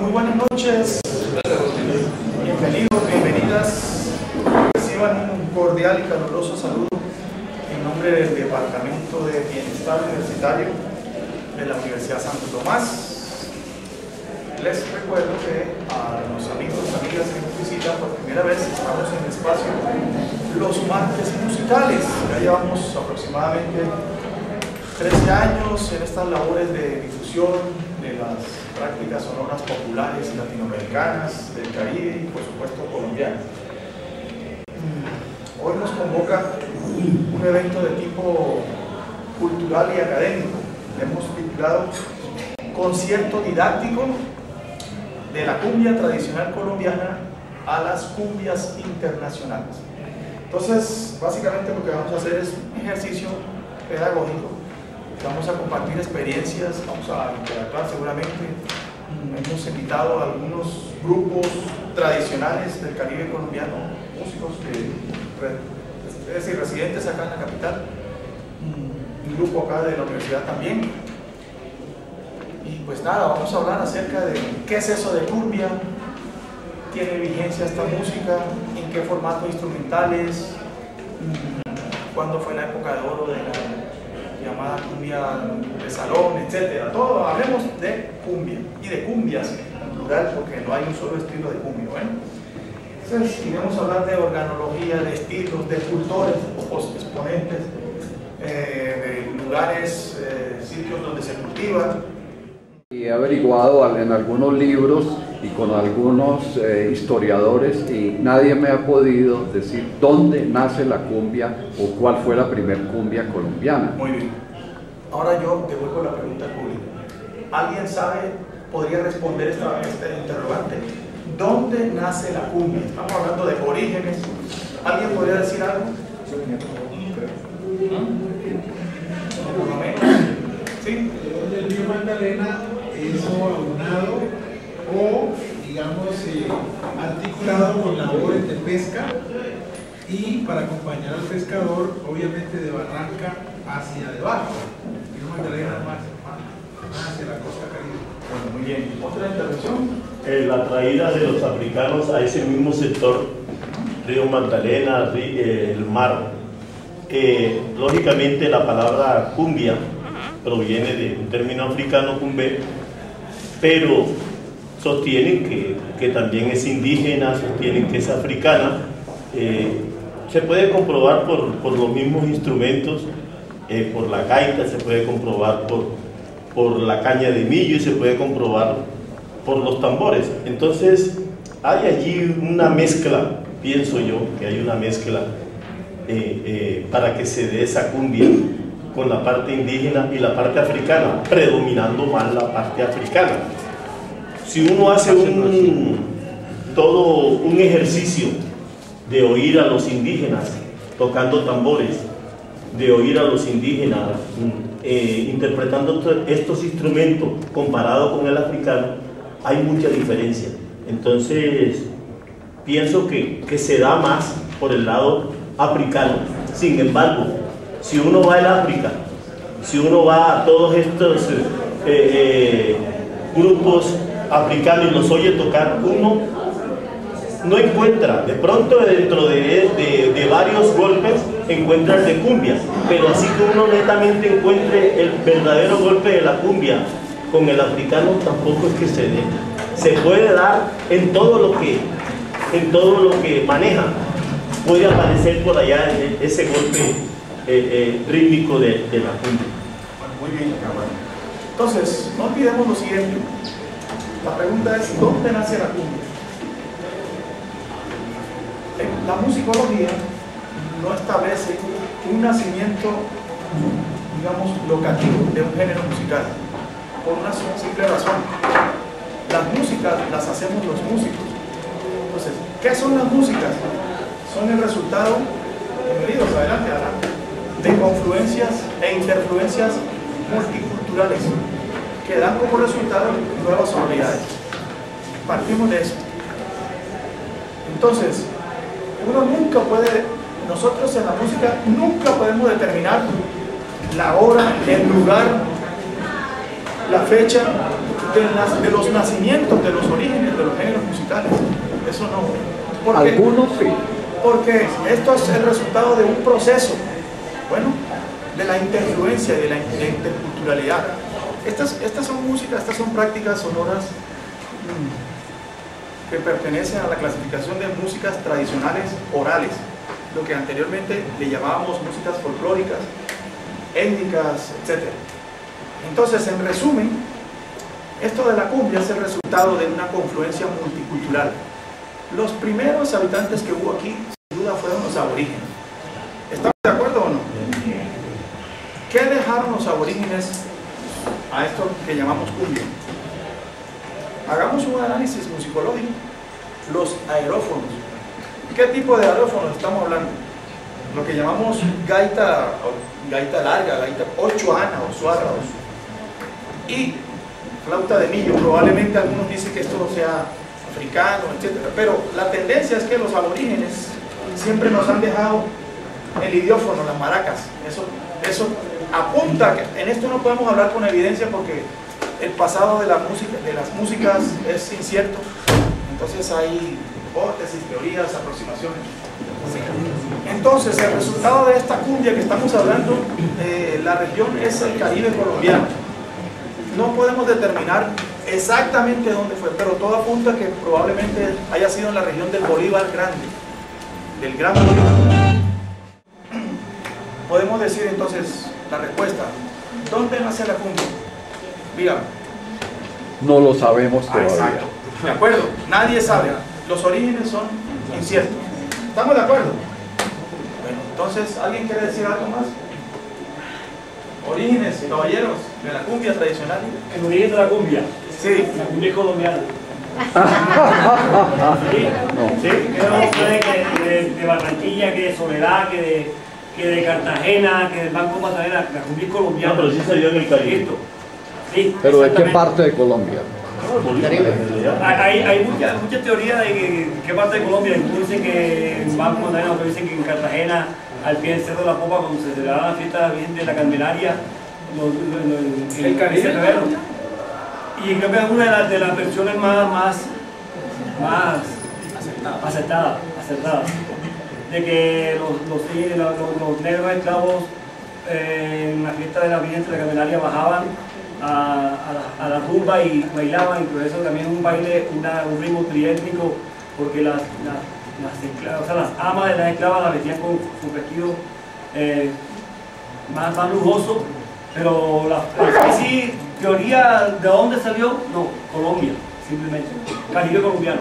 muy buenas noches. Bienvenidos, bienvenidas. Reciban un cordial y caluroso saludo en nombre del Departamento de Bienestar Universitario de la Universidad Santo Tomás. Les recuerdo que a los amigos y amigas que nos visitan por primera vez estamos en el espacio Los Martes Musicales. Ya llevamos aproximadamente 13 años en estas labores de difusión de las prácticas sonoras populares latinoamericanas, del Caribe y por supuesto colombianas. Mm, hoy nos convoca un evento de tipo cultural y académico. Hemos titulado Concierto didáctico de la cumbia tradicional colombiana a las cumbias internacionales. Entonces, básicamente lo que vamos a hacer es un ejercicio pedagógico vamos a compartir experiencias, vamos a interactuar seguramente. Mm, hemos invitado a algunos grupos tradicionales del Caribe colombiano, músicos que, es decir, residentes acá en la capital, mm, un grupo acá de la universidad también. Y pues nada, vamos a hablar acerca de qué es eso de cumbia, tiene vigencia esta música, en qué formato instrumentales, mm, cuándo fue la época de oro de cumbia de salón, etcétera. Todo, hablemos de cumbia y de cumbias en plural porque no hay un solo estilo de cumbia. Bueno, entonces iremos a hablar de organología, de estilos, de cultores, exponentes, eh, de lugares, eh, sitios donde se cultiva. Y he averiguado en algunos libros y con algunos eh, historiadores y nadie me ha podido decir dónde nace la cumbia o cuál fue la primer cumbia colombiana. Muy bien. Ahora yo devuelvo la pregunta al público. ¿Alguien sabe, podría responder esta, este interrogante? ¿Dónde nace la cumbia? Estamos hablando de orígenes. ¿Alguien podría decir algo? ¿Sí? El río Magdalena es aunado o, digamos, articulado con labores de pesca y para acompañar al pescador, obviamente de Barranca hacia debajo. La. Bueno, muy bien. ¿Otra intervención? Eh, la traída de los africanos a ese mismo sector, Río Magdalena, eh, el mar. lógicamente la palabra cumbia proviene de un término africano, cumbe, pero sostienen que, que, también es indígena, sostienen que es africana. Eh, se puede comprobar por, por, los mismos instrumentos, eh, por la gaita, se puede comprobar por, por la caña de millo y se puede comprobar por los tambores. Entonces, hay allí una mezcla, pienso yo, que hay una mezcla eh, para que se dé esa cumbia con la parte indígena y la parte africana, predominando más la parte africana si uno hace un, todo un ejercicio de oír a los indígenas tocando tambores, de oír a los indígenas eh, interpretando estos instrumentos comparado con el africano, hay mucha diferencia. Entonces, pienso que, se da más por el lado africano. Sin embargo, si uno va al África, si uno va a todos estos eh, eh, grupos africano y los oye tocar, uno no encuentra, de pronto dentro de, de, varios golpes encuentra el de cumbia, pero así que uno netamente encuentre el verdadero golpe de la cumbia con el africano tampoco es que se dé. Se puede dar en todo lo que, en todo lo que maneja. Puede aparecer por allá ese golpe eh, eh, rítmico de, de, la cumbia. Muy bien, Entonces, no olvidemos lo siguiente la pregunta es, ¿dónde nace la cumbia? La musicología no establece un nacimiento, digamos, locativo de un género musical, por una simple razón. Las músicas las hacemos los músicos. Entonces, ¿qué son las músicas? Son el resultado, bienvenidos, adelante, adelante, de confluencias e interfluencias multiculturales que dan como resultado nuevas sonoridades. Partimos de eso. Entonces, uno nunca puede, nosotros en la música nunca podemos determinar la hora, el lugar, la fecha de, los nacimientos, de los orígenes de los géneros musicales. Eso no. Porque, Algunos sí. Porque esto es el resultado de un proceso, bueno, de la interfluencia, de la interculturalidad. Estas, estas son músicas, estas son prácticas sonoras mm, que pertenecen a la clasificación de músicas tradicionales orales, lo que anteriormente le llamábamos músicas folclóricas, étnicas, etc. Entonces, en resumen, esto de la cumbia es el resultado de una confluencia multicultural. Los primeros habitantes que hubo aquí, sin duda, fueron los aborígenes. ¿Estamos de acuerdo o no? ¿Qué dejaron los aborígenes a esto que llamamos cumbia? Hagamos un análisis musicológico. Los aerófonos. ¿Qué tipo de aerófonos estamos hablando? Lo que llamamos gaita, gaita larga, gaita ocho ana o suárrados. Y flauta de millo. Probablemente algunos dicen que esto no sea africano, etc. Pero la tendencia es que los aborígenes siempre nos han dejado el idiófono, las maracas. Eso, eso apunta, que en esto no podemos hablar con evidencia porque el pasado de, de las músicas es incierto. Entonces hay hipótesis, teorías, aproximaciones. Entonces, el resultado de esta cumbia que estamos hablando, eh, la región es el Caribe colombiano. No podemos determinar exactamente dónde fue, pero todo apunta que probablemente haya sido en la región del Bolívar Grande, del Gran Bolívar. Podemos decir entonces la respuesta. ¿Dónde nace la cumbia? Dígame. No lo sabemos Ah, todavía. exacto. De acuerdo, nadie sabe. Los orígenes son inciertos. ¿Estamos de acuerdo? Bueno, entonces, ¿alguien quiere decir algo más? Orígenes, caballeros, de la cumbia tradicional. El origen de la cumbia. Sí. La cumbia es colombiana. sí, sí, que no que de, de Barranquilla, que de Soledad, que de, que de Cartagena, que del Banco Magdalena, la cumbia es colombiana. No, pero sí salió en el Caribe. Sí, Pero ¿de qué parte de Colombia? Hay, hay muchas mucha teorías de que, qué parte de Colombia. Algunos dicen que en Banco Magdalena, otros dicen que en Cartagena, al pie del Cerro de la Popa, cuando se celebraba la fiesta de la Virgen de la Candelaria, lo- lo- lo- el. Y creo que es una de las, de las versiones más, más, más aceptadas, acertadas, de que los, los, sí, los, los- los negros esclavos eh, en la fiesta de la Virgen de la Candelaria bajaban a, a la, a la rumba y bailaban, eso también un baile, una- un ritmo triétnico, porque las, las, las esclavas, o sea, las amas de las esclavas las vestían con, con vestidos eh, más, más lujosos, pero la, la sí, teoría de dónde salió, no, Colombia, simplemente, Caribe colombiano.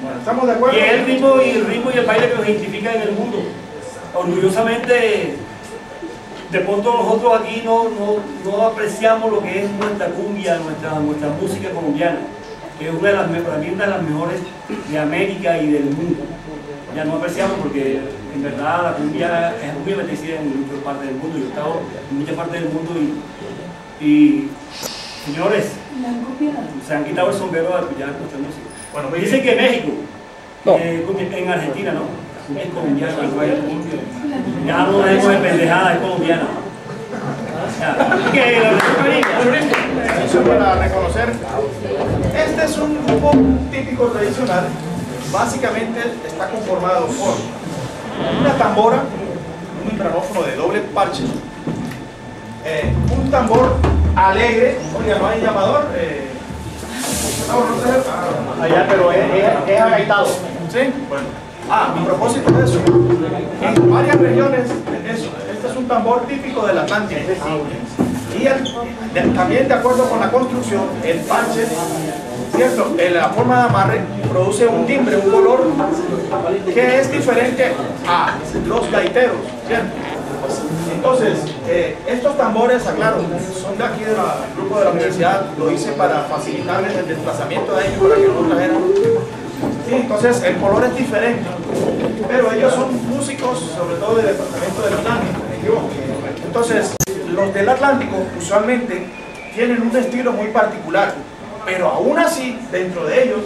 Bueno, ¿estamos de acuerdo? Y es el ritmo y el ritmo y el baile que nos identifica en el mundo. Orgullosamente, de pronto nosotros aquí no, no, no apreciamos lo que es nuestra cumbia, nuestra, nuestra música colombiana, que es una de las, me- para mí una de las mejores de América y del mundo. Ya no apreciamos porque en verdad la cumbia es muy apetecida en muchas partes del mundo. Yo he estado en muchas partes del mundo y, y señores, se han quitado el sombrero a escuchar nuestra música. Bueno, muy Dicen que México, No. eh, en Argentina, ¿no? Es colombiana, igual. Ya no dejemos de pendejada, es colombiana. Eso para reconocer. Este es un grupo típico tradicional. Básicamente está conformado por una tambora, un micrófono de doble parche, eh, un tambor alegre, oiga, no hay llamador. eh, no, no sé, ah, Allá, pero es, es, es agaitado. ¿Sí? Bueno. Ah, a propósito de eso, en varias regiones, eso, este es un tambor típico del Atlántico. Y de- también de acuerdo con la construcción, el parche, ¿cierto? En la forma de amarre produce un timbre, un color que es diferente a los gaiteros. Entonces, eh, estos tambores, aclaro, son de aquí del grupo de la universidad, lo hice para facilitarles el desplazamiento de ellos, para que no trajeran Sí, entonces el color es diferente, pero ellos son músicos, sobre todo del departamento del Atlántico. Entonces, los del Atlántico usualmente tienen un estilo muy particular, pero aún así, dentro de ellos,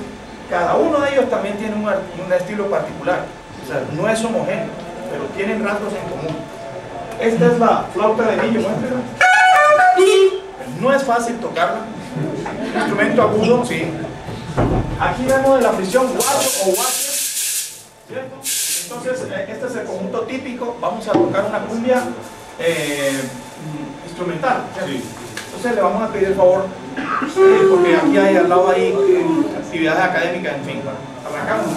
cada uno de ellos también tiene un, un estilo particular. O sea, no es homogéneo, pero tienen rasgos en común. Esta es la flauta de millo, muéstrela. No es fácil tocarla, Instrumento agudo, sí. Aquí vemos la fricción guacho o guache, ¿cierto? Entonces, eh, este es el conjunto típico. Vamos a tocar una cumbia eh, instrumental. Entonces, le vamos a pedir el favor, eh, porque aquí hay al lado hay eh, actividades académicas, en fin. Arrancamos.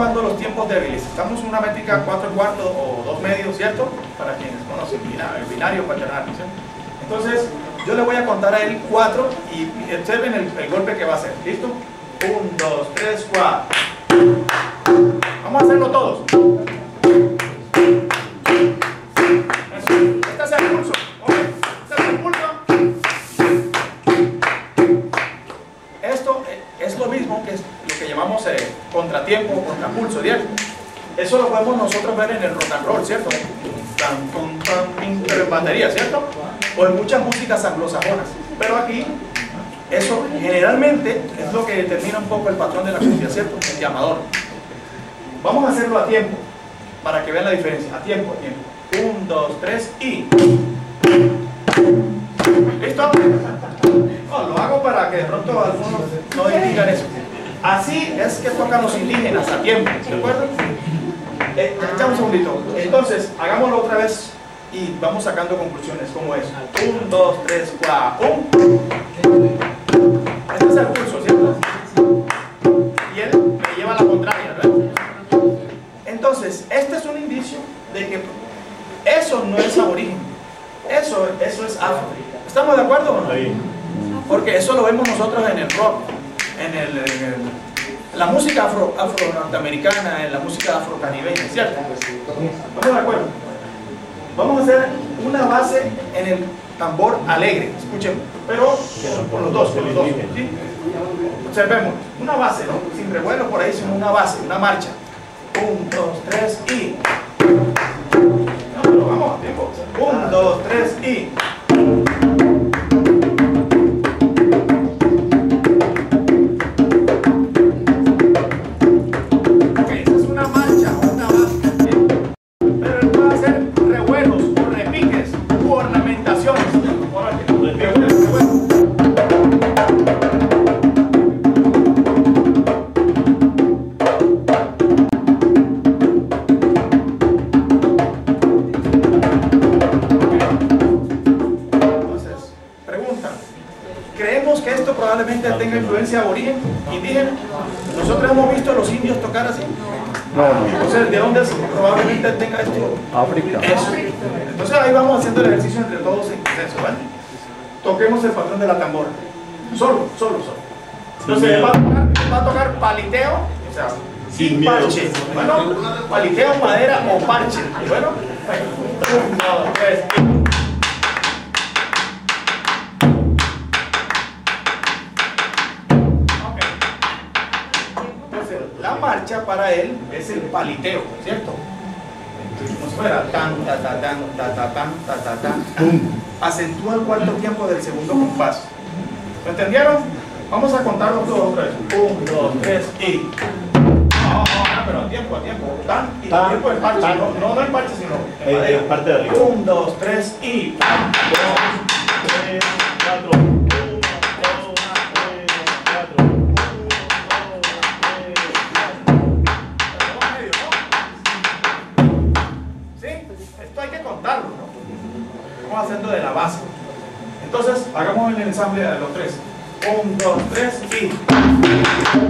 Acentuando los tiempos débiles. Estamos en una métrica 4 cuartos o 2 medios, ¿cierto? Para quienes conocen el binario cuaternario, ¿cierto? Entonces, yo le voy a contar a él 4 y observen el, el golpe que va a hacer. ¿Listo? 1, 2, 3, 4. Vamos a hacerlo todos. Podemos nosotros ver en el rock and roll, ¿cierto? Tan, pero en batería, ¿cierto? O en muchas músicas anglosajonas. Pero aquí, eso generalmente es lo que determina un poco el patrón de la cumbia, ¿cierto? El llamador. Vamos a hacerlo a tiempo, para que vean la diferencia. A tiempo, a tiempo. Un, dos, tres y. ¿Listo? Lo hago para que de pronto algunos no digan eso. Así es que tocan los indígenas a tiempo, ¿de acuerdo? Eh, ya un segundito. Entonces, hagámoslo otra vez y vamos sacando conclusiones como es. Un, dos, tres, cuatro. Un. Este es el pulso, ¿cierto? Y él me lleva a la contraria, ¿verdad? Entonces, este es un indicio de que eso no es aborigen, eso, eso es afro. ¿Estamos de acuerdo o no? Porque eso lo vemos nosotros en el rock, en, el, en el- la música afro, afro norteamericana, en la música afrocaribeña, ¿cierto? ¿Estamos de acuerdo? Vamos a hacer una base en el tambor alegre, escuchen, pero con los dos, con los dos. ¿sí? Observemos, una base, ¿no? Sin revuelo por ahí, sino una base, una marcha. Un, dos, tres y. No, pero vamos, a tiempo. Un, dos, tres y. probablemente tenga influencia aborigen, indígena? Nosotros hemos visto a los indios tocar así. No, no, Entonces, ¿de dónde es- probablemente tenga esto? África. Eso. Entonces ahí vamos haciendo el ejercicio entre todos en consenso, ¿vale? Toquemos el patrón de la tambora. Solo, solo, solo. Entonces va a tocar, él va a tocar paliteo, o sea, Sin sin miedo. parche. Bueno, paliteo, madera o parche. Bueno, un, dos, marcha para él es el paliteo, ¿cierto? fuera tan, ta, ta, tan, ta, ta, tan, ta, ta, tan, acentúa el cuarto tiempo del segundo compás. ¿Lo entendieron? Vamos a contarlo todos otra vez. Un, dos, tres y. No, no, no, pero a tiempo, a tiempo. Tan y tiempo el parche, no, no, no el parche, sino el Eh, eh, parte de arriba. Un, dos, tres y. Dos, ensamble de los tres. Un, dos, tres y.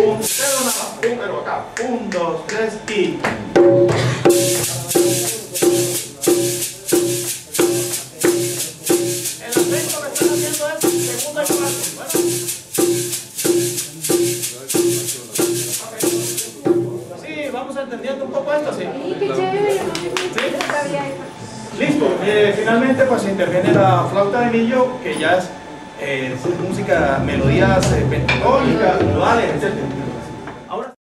Un, nada más. Un, pero acá. Un, dos, tres y. El acento que están haciendo es segunda y cuarta. Bueno. Sí, vamos entendiendo un poco esto, sí. Listo, eh, finalmente pues interviene la flauta de millo, que ya es eh, música, melodías eh, pentagónicas, etc.